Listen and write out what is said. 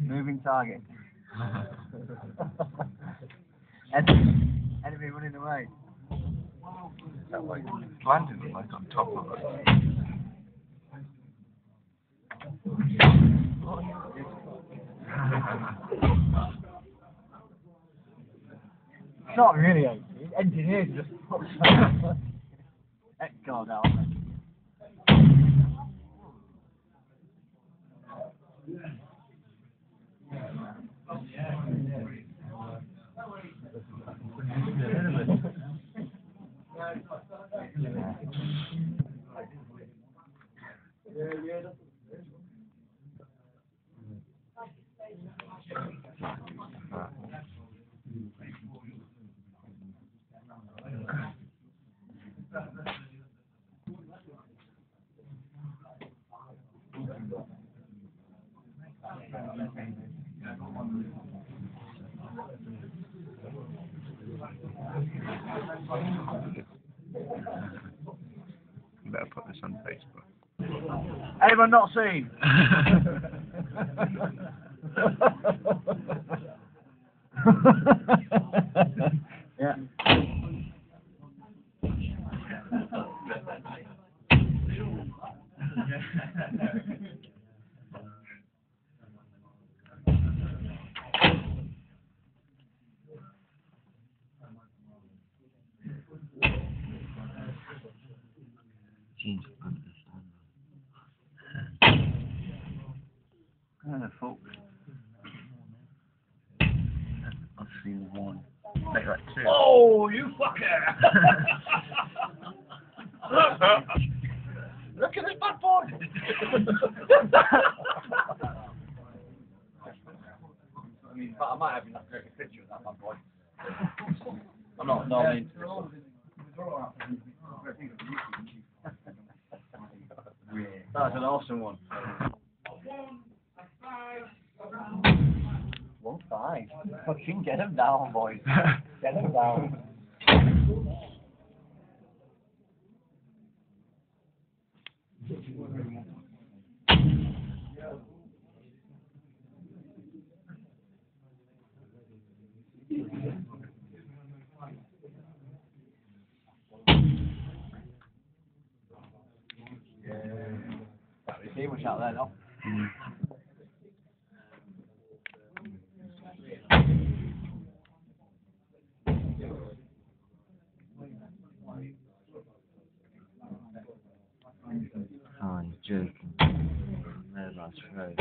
Moving target. enemy, enemy running away. That way. Landing like on top of it. It's not really AC. Engineers just God out. You better put this on Facebook. Anyone not seen? yeah. Seems understandable. Kind of folk. I've seen one. Make that two. Oh, you fucker! Look at this bad boy! I mean, but I might have enough to take a picture of that bad boy. I'm not no, I this. That's an awesome one. One five. Fucking get him down, boys. Get him down. Much out there, no? You're joking. No, that's right.